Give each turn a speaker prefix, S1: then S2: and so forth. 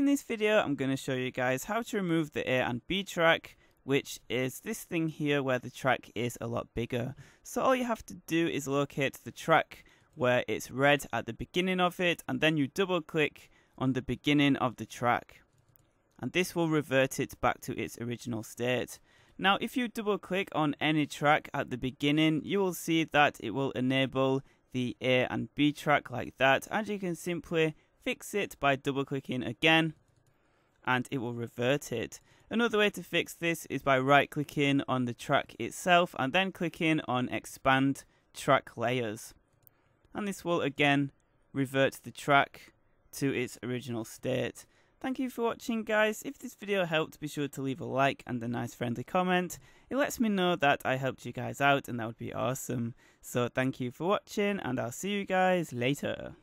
S1: In this video I'm going to show you guys how to remove the A and B track which is this thing here where the track is a lot bigger. So all you have to do is locate the track where it's red at the beginning of it and then you double click on the beginning of the track and this will revert it back to its original state. Now if you double click on any track at the beginning you will see that it will enable the A and B track like that and you can simply fix it by double clicking again and it will revert it. Another way to fix this is by right clicking on the track itself and then clicking on expand track layers. And this will again revert the track to its original state. Thank you for watching guys. If this video helped, be sure to leave a like and a nice friendly comment. It lets me know that I helped you guys out and that would be awesome. So thank you for watching and I'll see you guys later.